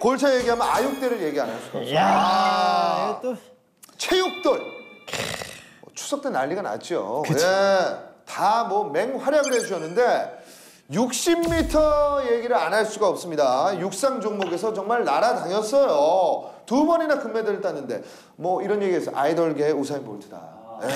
골차 얘기하면 아육대를 얘기 안 할 수가 없어요. 야, 또 체육돌. 뭐 추석 때 난리가 났죠. 예. 다 뭐 맹활약을 해주셨는데 60m 얘기를 안 할 수가 없습니다. 육상 종목에서 정말 날아다녔어요. 두 번이나 금메달을 땄는데 뭐 이런 얘기해서 아이돌계 우사인 볼트다. 예.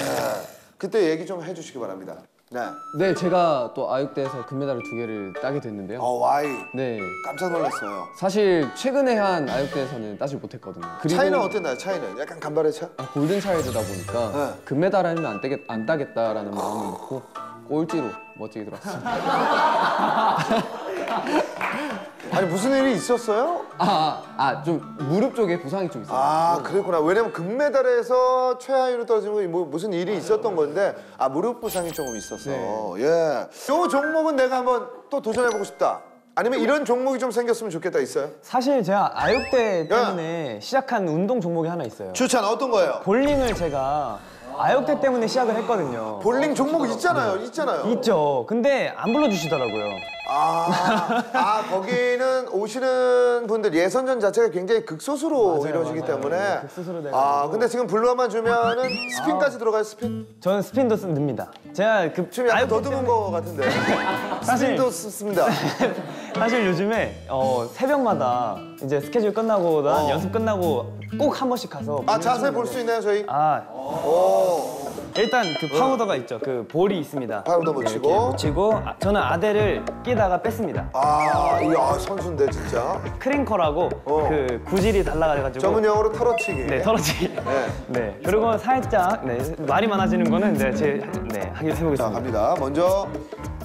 그때 얘기 좀 해주시기 바랍니다. 네. 네, 제가 또 아육대에서 금메달을 두 개를 따게 됐는데요. 어 와이 네, 깜짝 놀랐어요. 사실 최근에 한 아육대에서는 따지 못했거든요. 그리고 차이는 어땠나요? 차이는 약간 간발의 차? 아, 골든 차일드다 보니까 네. 금메달 아니면 안, 따겠, 안 따겠다라는 마음을 먹고 꼴찌로 멋지게 들어왔습니다. 아니 무슨 일이 있었어요? 아, 아, 좀 무릎 쪽에 부상이 좀 있어요. 아 그랬구나. 왜냐면 금메달에서 최하위로 떨어지는 거 뭐, 무슨 일이 있었던 건데 아 무릎 부상이 조금 있었어. 예. 요 종목은 내가 한번 또 도전해보고 싶다. 아니면 이런 종목이 좀 생겼으면 좋겠다 있어요? 사실 제가 아육대 때문에 시작한 운동 종목이 하나 있어요. 추천 어떤 거예요? 볼링을 제가 아육대 때문에 시작을 했거든요. 볼링 종목 있잖아요. 있잖아요. 있죠. 근데 안 불러주시더라고요. 아, 아 거기는 오시는 분들 예선전 자체가 굉장히 극소수로 이루어지기 맞아요. 때문에 네, 극소수로 돼가지고. 아 근데 지금 불러만 주면은 스핀까지 들어가요 스핀? 저는 스핀도 쓰- 듭니다. 제가 그 지금 약간 아육대 더듬은 거 같은데 사실- 스핀도 씁니다. 사실 요즘에 어, 새벽마다 이제 스케줄 끝나고 난 어. 연습 끝나고 꼭 한 번씩 가서 아 자세 볼 수 있나요 저희? 아 오. 일단 그 파우더가 있죠. 그 볼이 있습니다. 파우더 네, 묻히고. 이렇게 묻히고 아, 저는 아대를 끼다가 뺐습니다. 아, 이야 선수인데 진짜. 크랭커라고 어. 그 구질이 달라가지고 전문 용어로 털어치기. 네 털어지기. 네. 네. 그리고 살짝 네 말이 많아지는 거는 네, 제네 하기 자 해보겠습니다. 갑니다. 먼저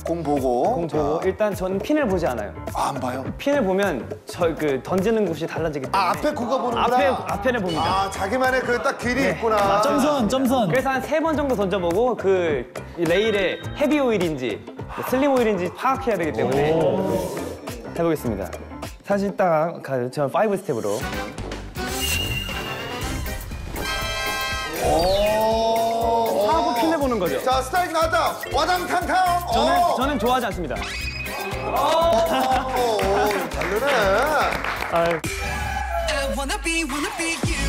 공 보고. 공 보고 자. 일단 저는 핀을 보지 않아요. 아, 안 봐요. 핀을 보면 저 그 던지는 곳이 달라지기 때문에 아 앞에 그거 보는구나. 앞에 앞에를 봅니다. 아 자기만의 그 딱 길이 있구나. 점선 점선 그래서 한 세 번 정도 던져보고 그 레일에 heavy oil인지 slim oil인지 파악해야 되기 때문에 해보겠습니다. 사실 딱 가- 저5 스텝으로 오. 하고 핀을 보는 거죠. 자 스트라이크 나왔다. 와당탕탕. 저는 오. 저는 좋아하지 않습니다. 아, I wanna be, wanna be you.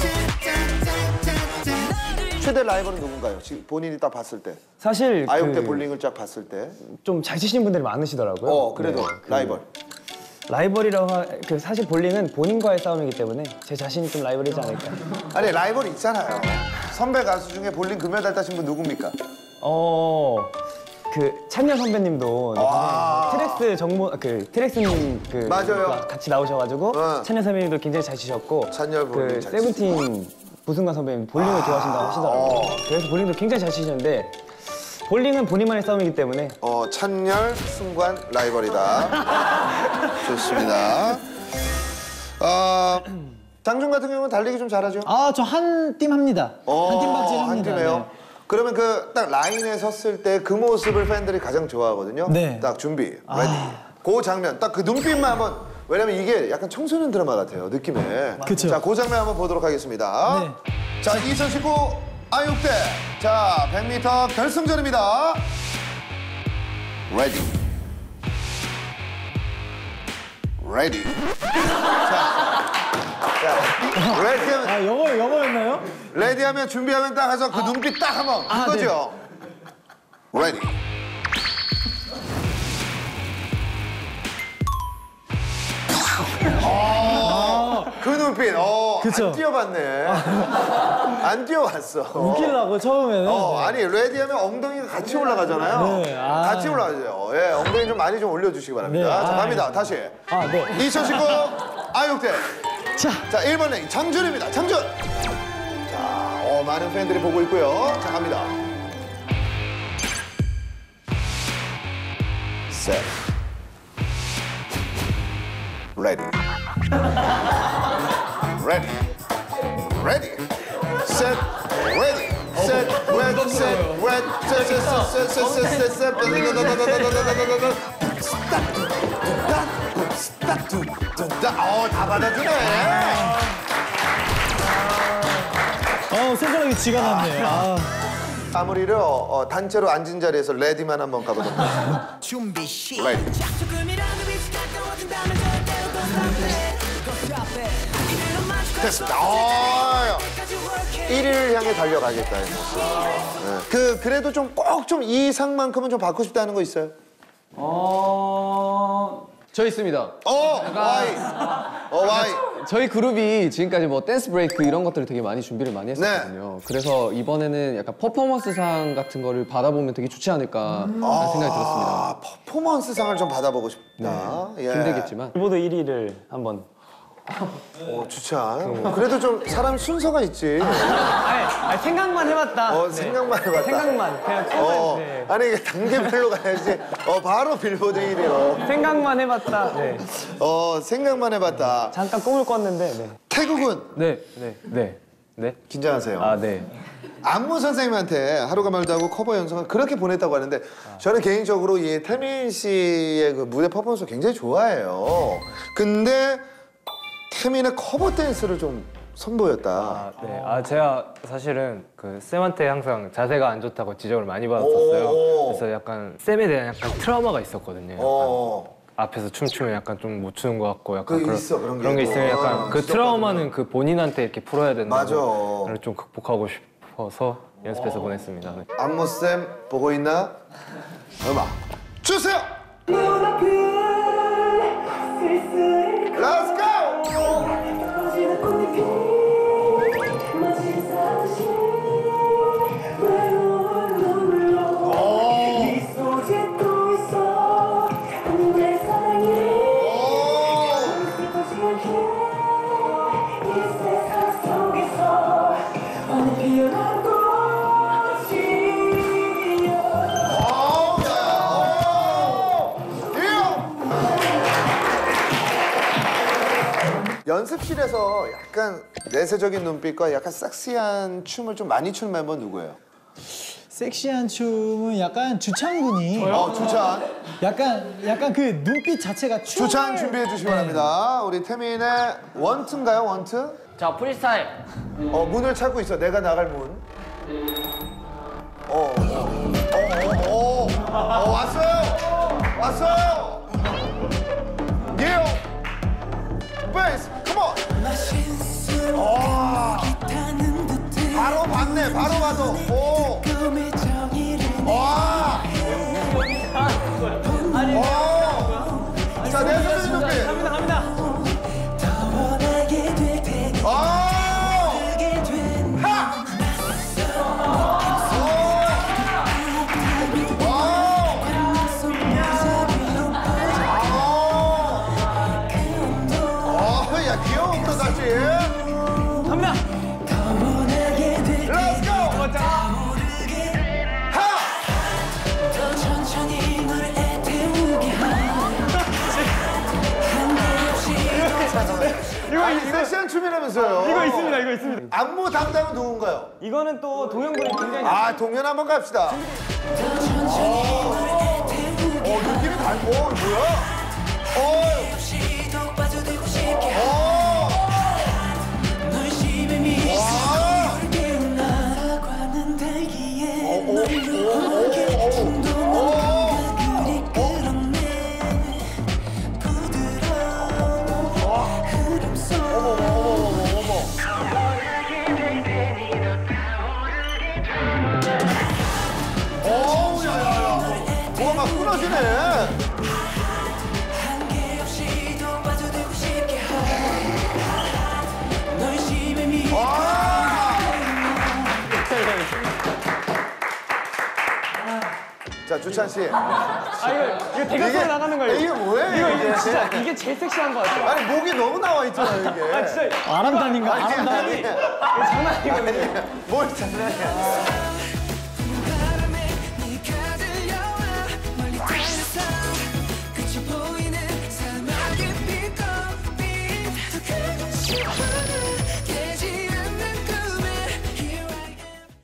최대 라이벌은 누군가요? 지금 본인이 딱 봤을 때. 사실 아육대 그 볼링을 쫙 봤을 때. 좀 잘 치시는 분들이 많으시더라고요. 어 그래도 네, 그 라이벌. 라이벌이라고 하, 그 사실 볼링은 본인과의 싸움이기 때문에 제 자신이 좀 라이벌이지 않을까. 아니 라이벌 있잖아요. 선배 가수 중에 볼링 금메달 따신 분 누굽니까? 어. 그 찬열 선배님도 아. TRAX 정모 그 TRAX님 그 맞아요. 같이 나오셔가지고 어. 찬열 선배님도 굉장히 잘 치셨고 찬열 그잘 세븐틴 부승관 선배님 볼링을 좋아하신다고 하시더라고요. 어. 그래서 볼링도 굉장히 잘 치시는데 볼링은 본인만의 싸움이기 때문에 어 찬열 승관 라이벌이다. 좋습니다. 어, 장준 같은 경우는 달리기 좀 잘하죠? 아 저 한 팀 합니다 한팀 바지 어, 한 합니다 팀이에요. 네. 그러면 그 딱 라인에 섰을 때 그 모습을 팬들이 가장 좋아하거든요. 네. 딱 준비, ready. 아. 그 장면, 딱 그 눈빛만 한번. 왜냐면 이게 약간 청소년 드라마 같아요, 느낌에. 그쵸. 자, 그 장면 한번 보도록 하겠습니다. 네. 자, 2019 아육대. 자, 100m 결승전입니다. ready. ready. 자, 자, ready 하면 아 영어 영어였나요? ready 하면 준비하면 딱 해서 그 눈빛 딱 한번 아, 그거죠? ready 어, 그 눈빛 어, 그쵸. 안 뛰어봤네 안 뛰어봤어 웃기려고 처음에는 어, 아니 ready 하면 엉덩이가 같이 올라가잖아요 네, 아. 같이 올라가죠 예, 엉덩이 좀 많이 좀 올려주시기 바랍니다 네, 자 아, 갑니다 다시 아 네. 2019 아육대 자 자, 1번 레인 장준입니다. 장준. 자, 어, 많은 팬들이 보고 있고요. 자, 갑니다. 셋. 레디. 레디. 레디. 셋. 레디. 셋. 레디. 셋. 레디. 셋. 셋. 셋. 셋. 셋. 셋. 셋. stop. stop. stop. 어, 다 받아주네. 어, 손가락이 쥐가 났네 아. 마무리를 어, 어, 단체로 앉은 자리에서 ready만 한번 가보도록 하겠습니다. 준비 시. ready. 됐습니다. 어, 1위를 향해 달려가겠다는 모습. 네. 그 그래도 좀 꼭 좀 이 상만큼은 좀 받고 싶다는 거 있어요? 어... 저 있습니다. 어, 와이. 어, 와이. 저희 그룹이 지금까지 뭐 댄스 브레이크 이런 것들을 되게 많이 준비를 많이 했었거든요. 그래서 이번에는 약간 퍼포먼스상 같은 거를 받아보면 되게 좋지 않을까 하는 생각이 들었습니다. 아, 퍼포먼스상을 좀 받아보고 싶다. 예. 힘들겠지만. 빌보드 1위를 한번. 어, 주찬. 그래도 좀 사람 순서가 있지. 아니, 아니 생각만 해봤다. 어, 네. 생각만 해봤다. 생각만 그냥 어, 네. 아니 이게 단계별로 가야지. 어, 바로 빌보드 1위로. 생각만 해봤다. 네. 어, 생각만 해봤다. 잠깐 꿈을 꿨는데. 네. 태국은 네. 네. 네. 네. 긴장하세요. 아 네. 안무 선생님한테 하루가 말도 하고 커버 연습을 그렇게 보냈다고 하는데 저는 개인적으로 이 태민 씨의 그 무대 퍼포먼스 굉장히 좋아해요. 근데 태민의 커버 댄스를 좀 선보였다. 아, 네. 아, 제가 사실은 그 쌤한테 항상 자세가 안 좋다고 지적을 많이 받았었어요. 오. 그래서 약간 쌤에 대한 약간 트라우마가 있었거든요. 약간 어. 앞에서 춤추면 약간 좀 못 추는 것 같고 약간 그게 있어, 그런 게. 있으면 아, 약간 그 진짜 트라우마는 그 본인한테 이렇게 풀어야 된다고 맞아. 좀 극복하고 싶어서 연습해서 보냈습니다. 네. 안무 쌤 보고 있나? 음악 주세요. Let's go. 연습실에서 약간 내세적인 눈빛과 약간 섹시한 춤을 좀 많이 추는 멤버 누구예요? 섹시한 춤은 약간 주창군이 어, 주찬. 약간 약간 그 눈빛 자체가 춤 주찬 준비해 주시기 바랍니다. 우리 태민의 원투인가요, 원투? 자 프리스타일. 어, 문을 찾고 있어. 내가 나갈 문. 어, 어, 어, 어, 어, 어, 왔어요. 왔어요. 예요. 이거 이 섹시한 춤이라면서요. 이거 있습니다 이거 있습니다. 안무 담당은 누군가요? 이거는 또 동영군이 굉장히 아 동현 한번 갑시다. 어, 어 느낌이 달고 어, 뭐야? 자 주찬 씨. 아 이거 이거 대각선으로 나가는 거예요. 이게 뭐예요? 이거 이게? 이게 진짜 이게 제일 섹시한 것 같아요. 아니 목이 너무 나와 있잖아요 이게. 아 진짜 아람단인가 아니, 아람단 아니, 이거 장난 아니거든요. 뭘 장난이야.